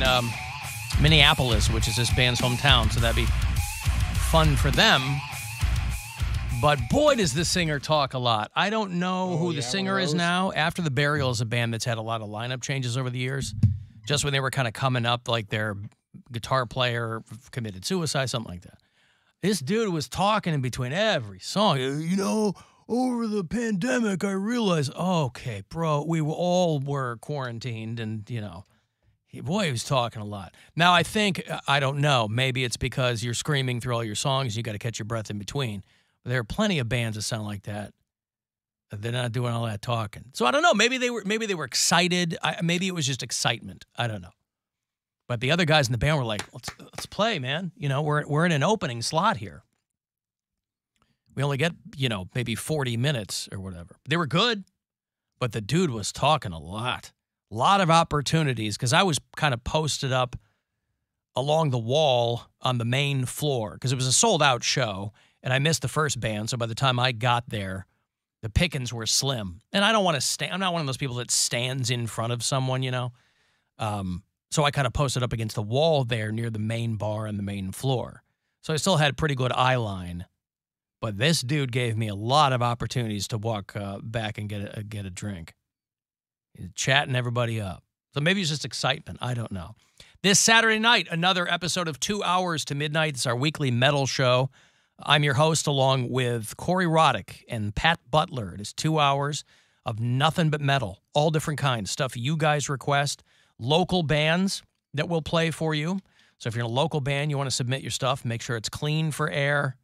in um, Minneapolis, which is this band's hometown. So that'd be fun for them. But boy, does the singer talk a lot. I don't know who the singer is now. After the Burial is a band that's had a lot of lineup changes over the years. Just when they were kind of coming up, like their guitar player committed suicide, something like that. This dude was talking in between every song. You know, over the pandemic, I realized, okay, bro, we all were quarantined, and you know, boy, he was talking a lot. Now, I think uh, I don't know. Maybe it's because you're screaming through all your songs. You got to catch your breath in between. There are plenty of bands that sound like that. They're not doing all that talking. So I don't know. Maybe they were. Maybe they were excited. I, maybe it was just excitement. I don't know. But the other guys in the band were like, "Let's let's play, man. You know, we're we're in an opening slot here. We only get you know maybe forty minutes or whatever. They were good, but the dude was talking a lot, a lot of opportunities because I was kind of posted up along the wall on the main floor because it was a sold out show and I missed the first band. So by the time I got there, the pickings were slim. And I don't want to stand. I'm not one of those people that stands in front of someone, you know. Um, so I kind of posted up against the wall there near the main bar and the main floor. So I still had pretty good eye line. But this dude gave me a lot of opportunities to walk uh, back and get a, get a drink. Chatting everybody up. So maybe it's just excitement. I don't know. This Saturday night, another episode of Two Hours to Midnight. It's our weekly metal show. I'm your host, along with Corey Roddick and Pat Butler. It is two hours of nothing but metal, all different kinds, stuff you guys request, local bands that will play for you. So if you're in a local band, you want to submit your stuff, make sure it's clean for air.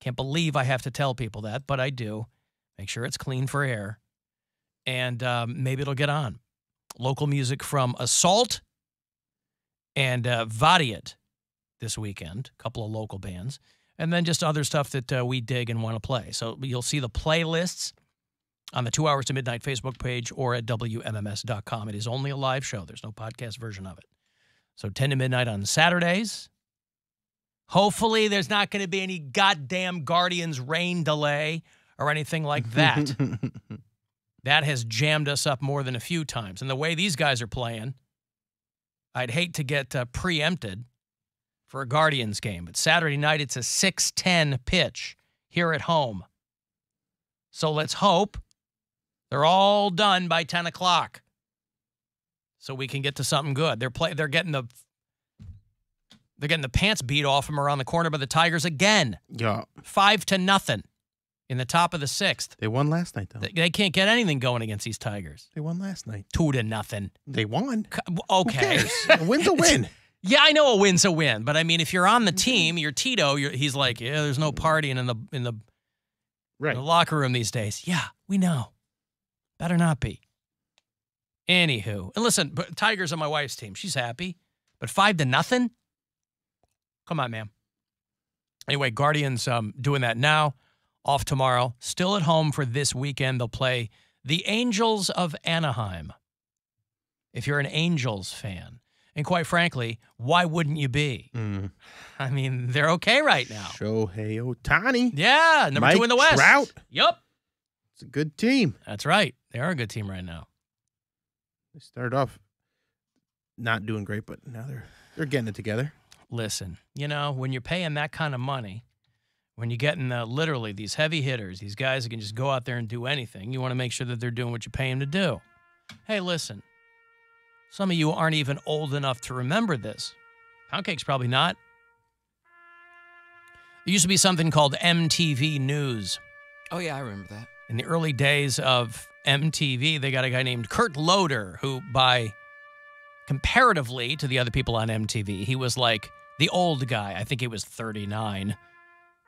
Can't believe I have to tell people that, but I do. Make sure it's clean for air. And um, maybe it'll get on. Local music from Assault and uh, Vadiat this weekend, a couple of local bands and then just other stuff that uh, we dig and want to play. So you'll see the playlists on the Two Hours to Midnight Facebook page or at WMMS.com. It is only a live show, there's no podcast version of it. So 10 to midnight on Saturdays. Hopefully, there's not going to be any goddamn Guardians rain delay or anything like that. that has jammed us up more than a few times. And the way these guys are playing, I'd hate to get uh, preempted for a Guardians game. But Saturday night, it's a 6:10 pitch here at home. So let's hope they're all done by 10 o'clock, so we can get to something good. They're play. They're getting the they're getting the pants beat off them around the corner by the Tigers again, Yeah. five to nothing, in the top of the sixth. They won last night, though. They, they can't get anything going against these Tigers. They won last night. Two to nothing. They won. Okay. a win's a win. Yeah, I know a win's a win, but I mean, if you're on the team, you're Tito. You're, he's like, yeah, there's no partying in the in the, Right. in the locker room these days. Yeah, we know. Better not be. Anywho, and listen, but Tigers on my wife's team. She's happy, but five to nothing. Come on, man. Anyway, Guardians um, doing that now. Off tomorrow. Still at home for this weekend. They'll play the Angels of Anaheim. If you're an Angels fan, and quite frankly, why wouldn't you be? Mm. I mean, they're okay right now. Shohei Ohtani. Yeah, number two in the West. Trout. Yep, It's a good team. that's right. They are a good team right now. They started off not doing great, but now they're they're getting it together. Listen, you know, when you're paying that kind of money, when you're getting uh, literally these heavy hitters, these guys that can just go out there and do anything, you want to make sure that they're doing what you pay them to do. Hey, listen, some of you aren't even old enough to remember this. Pound cake's probably not. There used to be something called MTV News. Oh yeah, I remember that. in the early days of MTV, they got a guy named Kurt Loder, who, by comparatively to the other people on MTV, he was like the old guy. I think he was 39.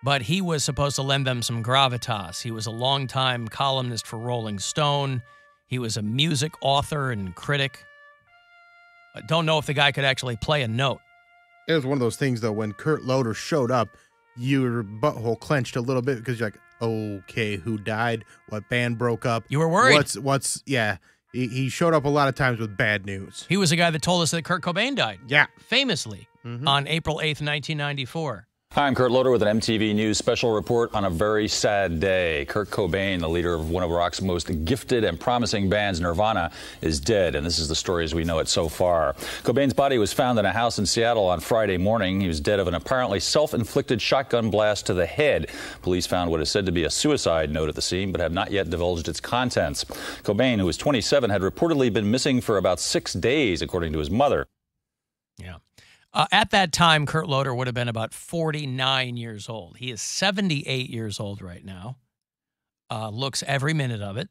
But he was supposed to lend them some gravitas. He was a longtime columnist for Rolling Stone. He was a music author and critic. I don't know if the guy could actually play a note. It was one of those things though. When Kurt Loder showed up, your butthole clenched a little bit because you're like, okay, who died? What band broke up? You were worried. What's what's yeah? He, he showed up a lot of times with bad news. He was the guy that told us that Kurt Cobain died, Yeah. famously, Mhm. on April 8th, 1994. Hi, I'm Kurt Loder with an MTV News special report on a very sad day. Kurt Cobain, the leader of one of rock's most gifted and promising bands, Nirvana, is dead, and this is the story as we know it so far. Cobain's body was found in a house in Seattle on Friday morning. He was dead of an apparently self inflicted shotgun blast to the head. Police found what is said to be a suicide note at the scene, but have not yet divulged its contents. Cobain, who was 27, had reportedly been missing for about six days, according to his mother. Yeah. Uh, at that time, Kurt Loder would have been about 49 years old. He is 78 years old right now. Uh, looks every minute of it.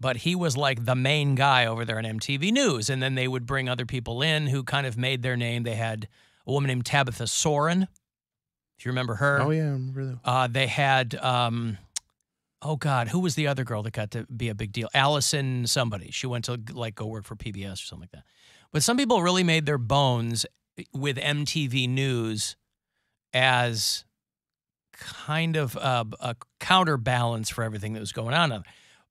But he was like the main guy over there on MTV News. And then they would bring other people in who kind of made their name. They had a woman named Tabitha Soren, if you remember her. Oh, yeah. I remember that. Uh, they had, um, oh God, who was the other girl that got to be a big deal? Allison somebody. She went to like go work for PBS or something like that. But some people really made their bones with MTV News as kind of a, a counterbalance for everything that was going on.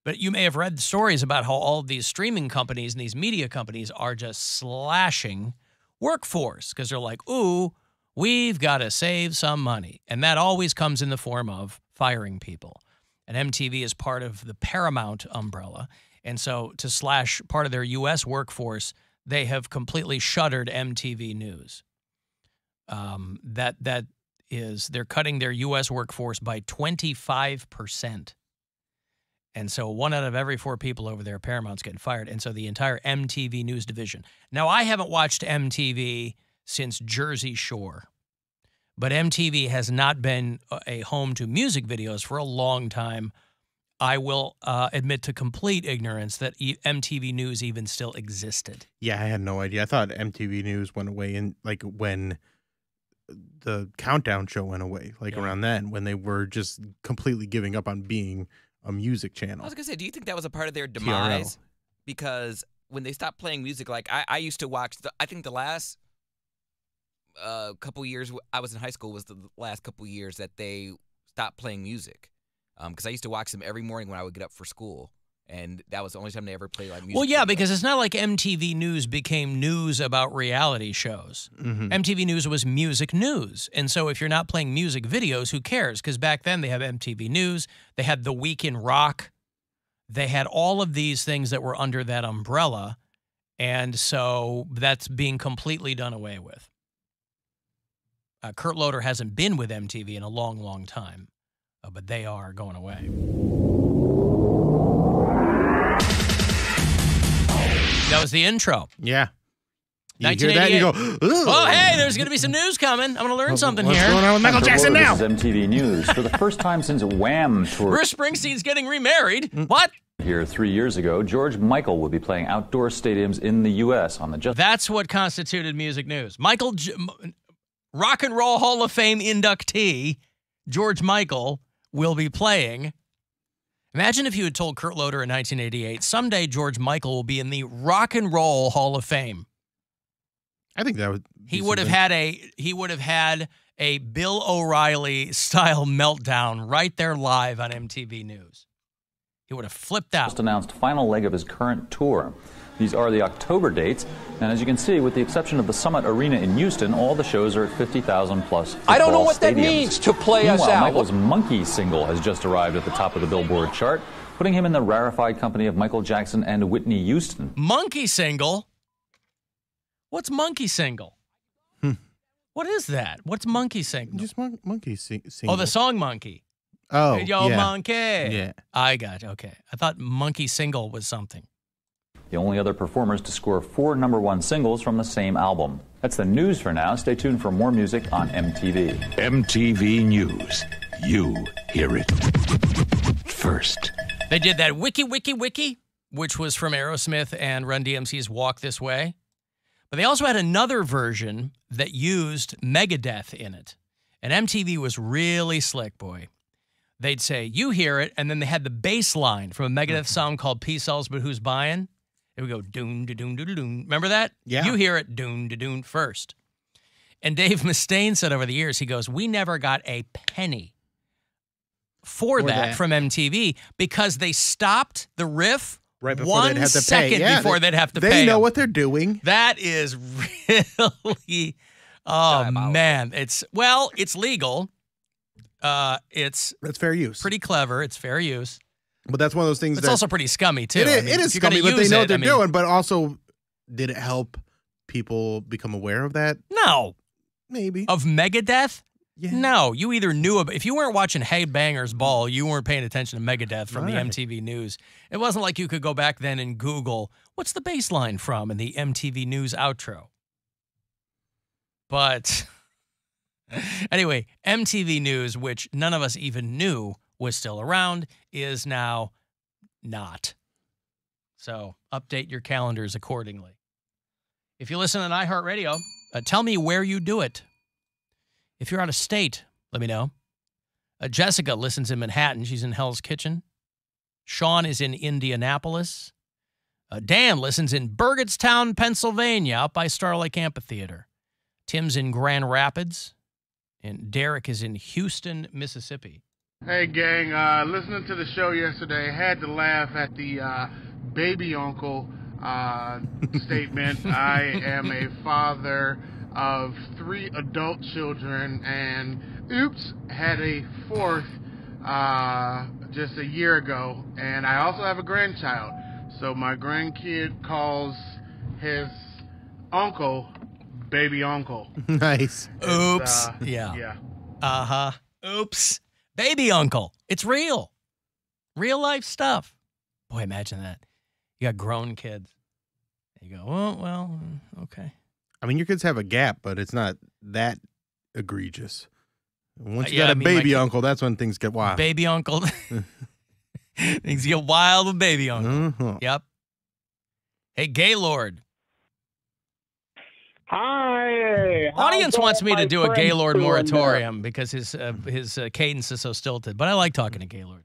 But you may have read stories about how all these streaming companies and these media companies are just slashing workforce because they're like, ooh, we've got to save some money. And that always comes in the form of firing people. And MTV is part of the Paramount umbrella. And so to slash part of their US workforce, they have completely shuttered MTV News. Um, that that is they're cutting their U.S. workforce by 25 percent, and so one out of every four people over there, Paramount's getting fired, and so the entire MTV News division. Now, I haven't watched MTV since Jersey Shore, but MTV has not been a home to music videos for a long time. I will uh, admit to complete ignorance that e- MTV News even still existed. Yeah, I had no idea. I thought MTV News went away in like when the countdown show went away, like Yeah. around then, when they were just completely giving up on being a music channel. I was gonna say, do you think that was a part of their demise? Because when they stopped playing music, like I, I used to watch. The, I think the last uh, couple years I was in high school was the last couple years that they stopped playing music. Because I used to watch them every morning when I would get up for school, and that was the only time they ever played like music. Well, yeah, videos. because it's not like MTV News became news about reality shows. Mhm. MTV News was music news. And so if you're not playing music videos, who cares? Because back then they have MTV News, they had The Week in Rock, they had all of these things that were under that umbrella. And so that's being completely done away with. Uh, Kurt Loder hasn't been with MTV in a long, long time, uh, but they are going away. That was the intro. Yeah. You hear that? and You go, Ooh. Oh, hey, there's going to be some news coming. I'm going to learn something What's here. going on with Michael Jackson now? This is MTV News. For the first time since Wham toured Bruce Springsteen's getting remarried. Mm. What? here three years ago, George Michael will be playing outdoor stadiums in the U.S. on the Just That's what constituted music news. Michael, J- M- Rock and Roll Hall of Fame inductee, George Michael, will be playing. Imagine if you had told Kurt Loder in 1988, someday George Michael will be in the Rock and Roll Hall of Fame. I think that would. He be would have had a he would have had a Bill O'Reilly style meltdown right there live on MTV News. He would have flipped out. just announced final leg of his current tour. These are the October dates, and as you can see, with the exception of the Summit Arena in Houston, all the shows are at 50,000 plus. I don't know football what that means to play us Meanwhile, out. Michael's Monkey single has just arrived at the top of the Billboard chart, putting him in the rarefied company of Michael Jackson and Whitney Houston. Monkey single. What's monkey single? Hmm. What is that? What's monkey single? Just mon- monkey sing. oh, the song monkey. Oh, Yo, yeah. monkey. Yeah. I got it. Okay. I thought monkey single was something. The only other performers to score four number one singles from the same album. That's the news for now. Stay tuned for more music on MTV. MTV News. You hear it first. They did that Wiki Wiki Wiki, which was from Aerosmith and Run DMC's Walk This Way. But they also had another version that used Megadeth in it. And MTV was really slick, boy. They'd say, You hear it. And then they had the bass line from a Megadeth mm-hmm. song called Peace Sells, But Who's Buying? It would go doon, da doon, da doon. Remember that? Yeah. You hear it doon, da doon first. And Dave Mustaine said over the years, he goes, We never got a penny for, For that, that. from MTV because they stopped the riff Right before one they'd have to second pay. Yeah, before they, they'd have to they pay. know 'em. what they're doing. That is really Oh man, it's well, it's legal. Uh, it's That's fair use. pretty clever. It's fair use. But that's one of those things It's that also pretty scummy too. it is, I mean, it is scummy, but they know it, what they're I mean, doing. But also, did it help people become aware of that? No, Maybe. of Megadeth. yeah. No, you either knew about if you weren't watching Headbangers Ball, you weren't paying attention to Megadeth from Right. the MTV News. It wasn't like you could go back then and Google what's the bass line from in the MTV News outro. But anyway, MTV News, which none of us even knew was still around, is now not. So update your calendars accordingly. If you listen on iHeartRadio, uh, tell me where you do it. If you're out of state, let me know. Uh, Jessica listens in Manhattan. She's in Hell's Kitchen. Sean is in Indianapolis. Uh, Dan listens in Burgettstown, Pennsylvania, out by Starlake Amphitheater. Tim's in Grand Rapids. And Derek is in Houston, Mississippi. Hey gang, uh, listening to the show yesterday, had to laugh at the uh, baby uncle uh, statement. I am a father of three adult children, and oops, had a fourth uh, just a year ago, and I also have a grandchild. So my grandkid calls his uncle baby uncle. nice. Oops. Uh, yeah. Yeah. Uh huh. Oops. Baby uncle. It's real. Real life stuff. Boy, imagine that. You got grown kids. You go, oh, well, mm, okay. I mean, your kids have a gap, but it's not that egregious. Once you Uh, yeah, got a I mean, baby kid- uncle, that's when things get wild. Baby uncle. Things get wild with baby uncle. Uh-huh. Yep. Hey, Gaylord. Hi. Audience wants me to do a Gaylord doing moratorium because his uh, his uh, cadence is so stilted. But I like talking to Gaylord.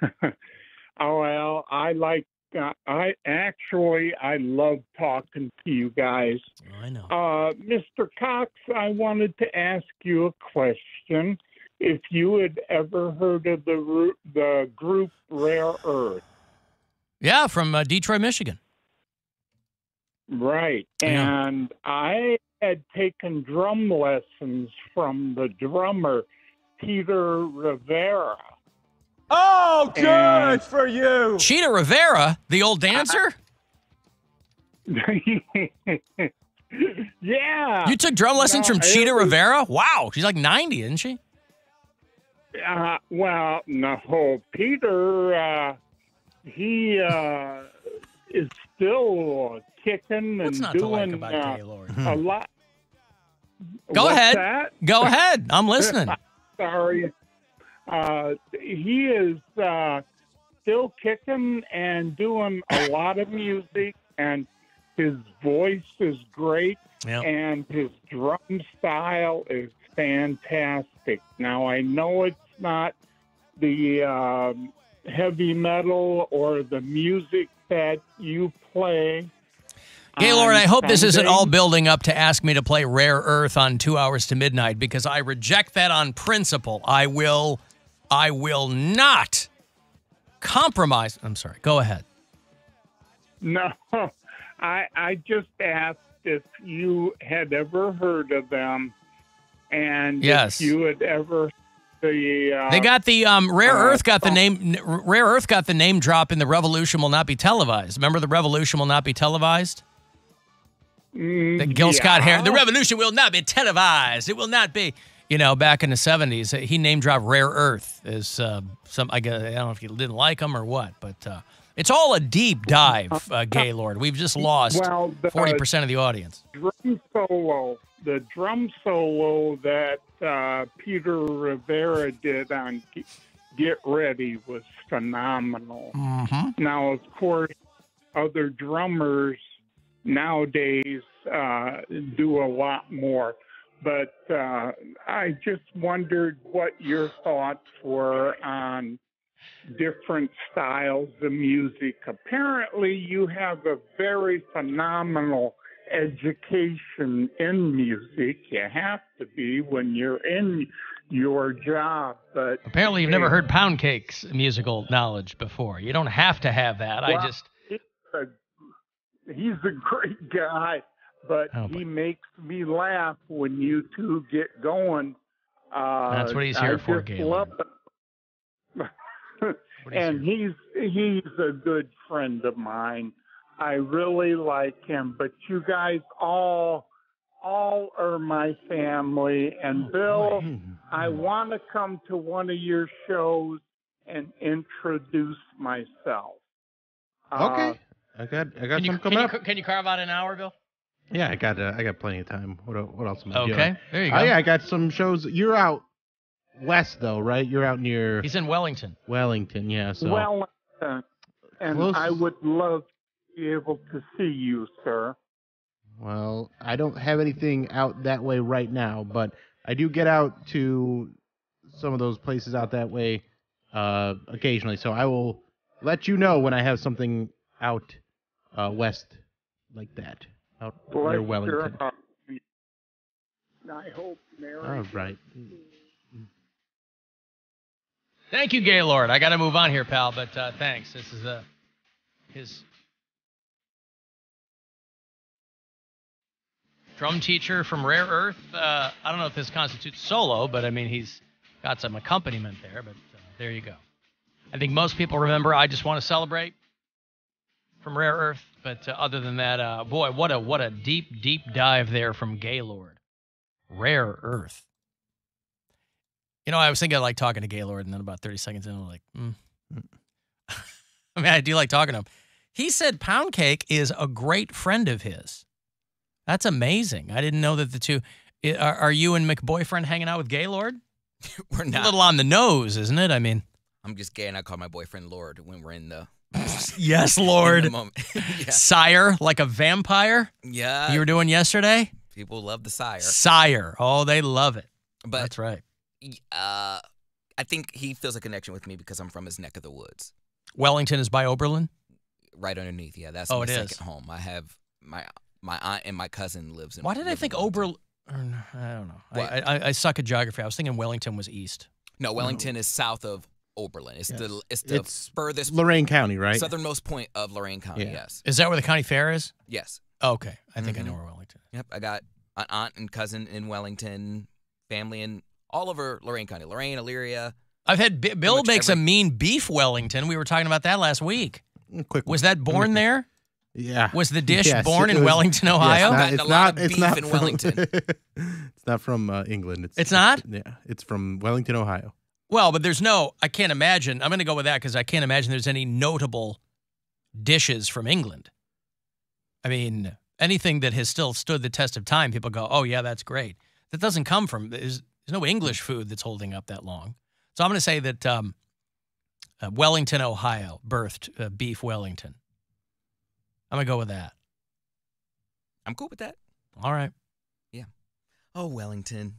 oh well, I like. Uh, I actually I love talking to you guys. Oh, I know. Uh, Mr. Cox, I wanted to ask you a question. If you had ever heard of the the group Rare Earth, Yeah, from uh, Detroit, Michigan. Right? Yeah. And I had taken drum lessons from the drummer Peter Rivera. Oh, good And- for you. Chita Rivera, the old dancer. yeah. You took drum lessons No, from it Chita was- Rivera? Wow, she's like 90, isn't she? Uh, well, no, Peter, uh, he uh, is still kicking What's and not to like doing about uh, Gaylord? a lot. Go What's ahead. That? Go ahead. I'm listening. Sorry. Uh, he is uh, still kicking and doing a lot of music, and his voice is great. Yep. and his drum style is fantastic. Now I know it's not the um, heavy metal or the music that you play. Gaylord, I hope this isn't all building up to ask me to play Rare Earth on two hours to midnight because I reject that on principle. I will, I will not compromise. I'm sorry. Go ahead. No, I I just asked if you had ever heard of them, and Yes. if you had ever the uh, They got the um, Rare uh, Earth got the oh. name Rare Earth got the name drop in the Revolution will not be televised. Remember the Revolution will not be televised? mm, The Gil Scott Heron. The. Revolution will not be televised. It will not be. You know, back in the '70s, he name dropped Rare Earth as uh, some. I, guess, I don't know if you didn't like him or what, but uh, it's all a deep dive, uh, Gaylord. We've just lost Well, the- forty percent of the audience. drum solo, the drum solo that uh, Peter Rivera did on Get Ready was phenomenal. Mm-hmm. Now, of course, other drummers nowadays uh, do a lot more. But uh, I just wondered what your thoughts were on different styles of music. Apparently, you have a very phenomenal education in music. You have to be when you're in your job. But Apparently, you've never heard Pound Cake's musical knowledge before. You don't have to have that. I just he's a, he's a great guy. but Oh, he makes me laugh when you two get going. Uh, That's what he's here I for, Gaylord. love it. What he's and he's he's a good friend of mine. I really like him, but you guys all all are my family. And Bill, I want to come to one of your shows and introduce myself. Uh, Okay. I got I got Can you, some can, coming you, up. can you carve out an hour, Bill? Yeah, I got uh, I got plenty of time. What what else am I doing? Okay, there you go. Oh yeah, I got some shows. You're out west though, right? You're out near He's in Wellington. Wellington, yeah. So Well, uh, and Close. I would love to be able to see you, sir. Well, I don't have anything out that way right now, but I do get out to some of those places out that way uh, occasionally. So I will let you know when I have something out uh, west like that, out Bless near your Wellington. I hope Mary. All right. Thank you, Gaylord. I got to move on here, pal, but uh, thanks. This is uh, his drum teacher from Rare Earth. Uh, I don't know if this constitutes solo, but I mean, he's got some accompaniment there, but uh, there you go. I think most people remember I Just Want to Celebrate from Rare Earth, but uh, other than that, uh, boy, what a what a deep, deep dive there from Gaylord. Rare Earth. You know, I was thinking I like talking to Gaylord, and then about 30 seconds in, I'm like, mm. I mean, I do like talking to him. He said Pound Cake is a great friend of his. That's amazing. I didn't know that the two. Are, are you and McBoyfriend hanging out with Gaylord? We're not. A little on the nose, isn't it? I mean, I'm just gay, and I call my boyfriend Lord when we're in the yes, Lord. the yeah. Sire, like a vampire yeah. you were doing yesterday? People love the sire, Sire. Oh, they love it. but That's right. Uh, I think he feels a connection with me because I'm from his neck of the woods, Wellington is by Oberlin. right underneath. Yeah, that's Oh, my second is. home. I have my my aunt and my cousin lives in. Why did I think Wellington. Oberlin? I don't know. I, I, I suck at geography. I was thinking Wellington was east. No, Wellington is south of Oberlin. It's the it's the It's furthest Lorain County, right? southernmost point of Lorain County. Yeah. Yes, Is that where the county fair is? yes. Oh, okay. I think I Mhm. know where Wellington is. Yep, I got an aunt and cousin in Wellington, family in all over Lorain County, Lorain, Elyria. I've had B- Bill much makes a mean beef Wellington. We were talking about that last week. Quick. Was that born there? Yeah. Was the dish Yes, born in was- Wellington, Yeah, Ohio? Gotten it's a not. lot It's of not. It's not beef in from, Wellington. it's not from uh, England. It's It's not? Yeah, it's from Wellington, Ohio. Well, but there's no. I can't imagine. I'm going to go with that because I can't imagine there's any notable dishes from England. I mean, anything that has still stood the test of time, people go, "Oh yeah, that's great." That doesn't come from. There's, there's no English food that's holding up that long. So I'm going to say that um, uh, Wellington, Ohio, birthed uh, beef Wellington. I'm going to go with that. I'm cool with that. All right. Yeah. Oh, Wellington.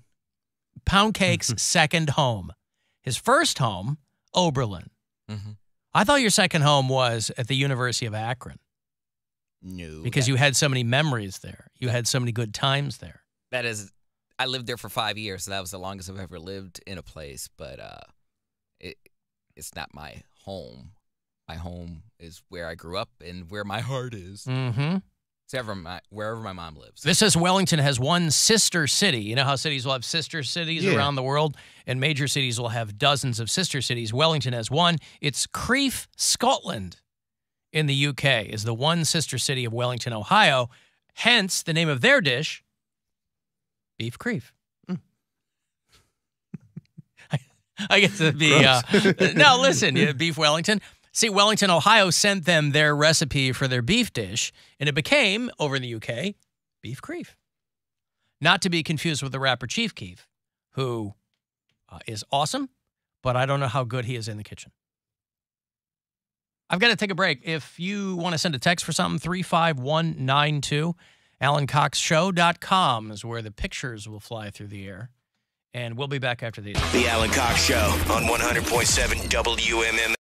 Pound Cake's second home. His first home, Oberlin. Mm-hmm. I thought your second home was at the University of Akron No, because you had so many memories there. You had so many good times there. that is. I lived there for five years, so that was the longest I've ever lived in a place. But uh, it it's not my home. My home is where I grew up and where my heart is. Mm-hmm. It's ever my wherever my mom lives. This says Wellington has one sister city. You know how cities will have sister cities Yeah. around the world, and major cities will have dozens of sister cities. Wellington has one. It's Crieff, Scotland, in the UK, is the one sister city of Wellington, Ohio. Hence the name of their dish, beef Crieff. I, I guess it'd be uh, no. Listen, yeah, beef Wellington. See, Wellington, Ohio sent them their recipe for their beef dish, and it became, over in the UK, beef Crieff. Not to be confused with the rapper Chief Keef, who uh, is awesome, but I don't know how good he is in the kitchen. I've got to take a break. If you want to send a text for something, 35192, AlanCoxShow.com is where the pictures will fly through the air. And we'll be back after these. The Alan Cox Show on 100.7 WMM.